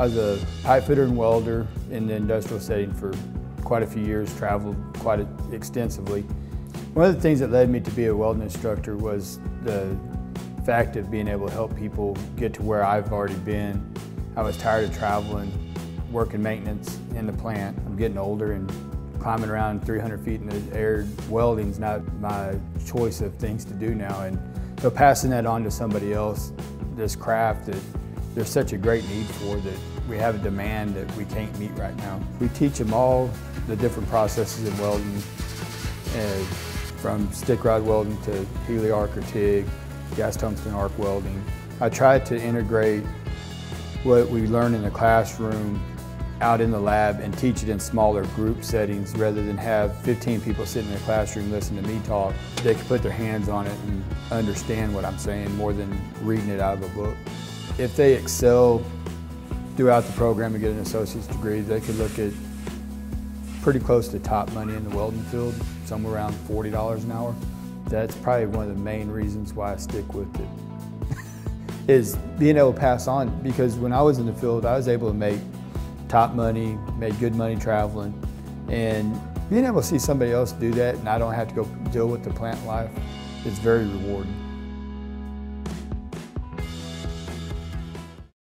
I was a pipe fitter and welder in the industrial setting for quite a few years, traveled quite extensively. One of the things that led me to be a welding instructor was the fact of being able to help people get to where I've already been. I was tired of traveling, working maintenance in the plant. I'm getting older and climbing around 300 feet in the air. Welding's not my choice of things to do now. And so passing that on to somebody else, this craft that there's such a great need for that we have a demand that we can't meet right now. We teach them all the different processes in welding, uh, from stick rod welding to heliarc or TIG, gas tungsten arc welding. I try to integrate what we learn in the classroom out in the lab and teach it in smaller group settings rather than have 15 people sitting in a classroom listening to me talk. They can put their hands on it and understand what I'm saying more than reading it out of a book. If they excel throughout the program and get an associate's degree, they could look at pretty close to top money in the welding field, somewhere around $40 an hour. That's probably one of the main reasons why I stick with it, is being able to pass on. Because when I was in the field, I was able to make top money, made good money traveling, and being able to see somebody else do that and I don't have to go deal with the plant life is very rewarding.